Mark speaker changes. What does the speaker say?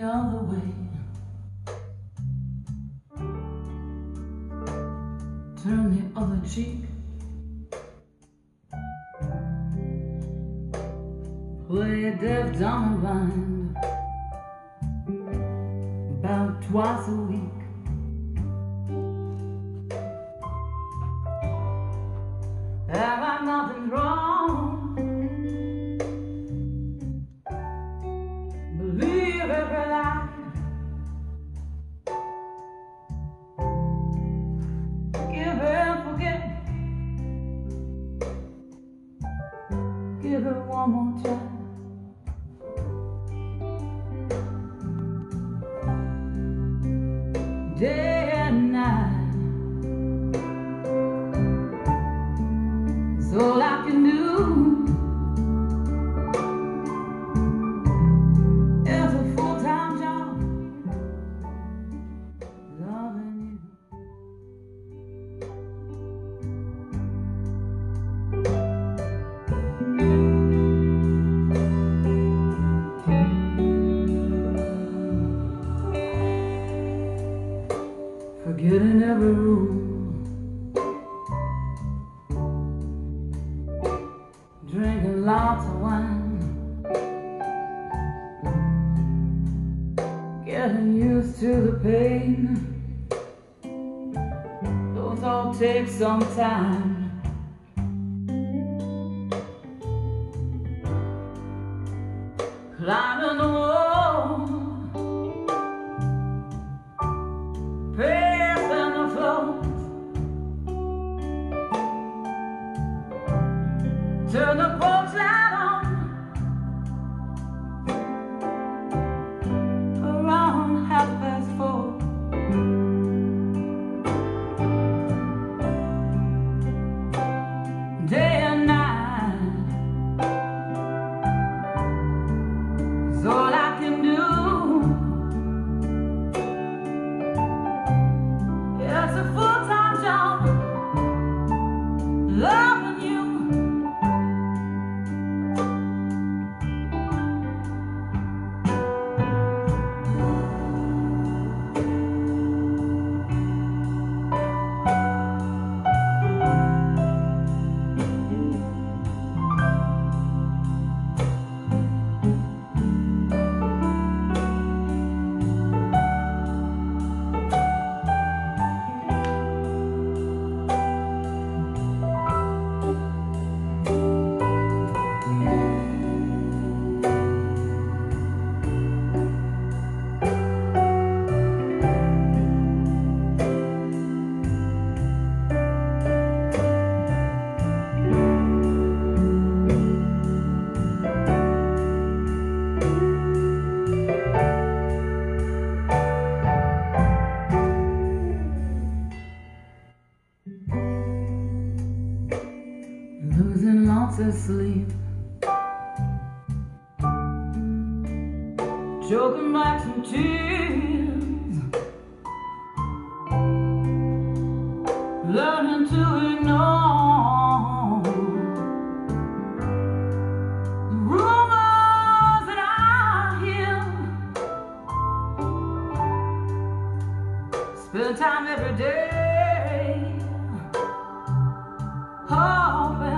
Speaker 1: the other way. Turn the other cheek. Play a deaf, dumb, blind about twice a week. It one more try. Lots of wine. Getting used to the pain. Those all take some time. Light on not asleep Choking back some tears Learning to ignore Spend time every day hoping.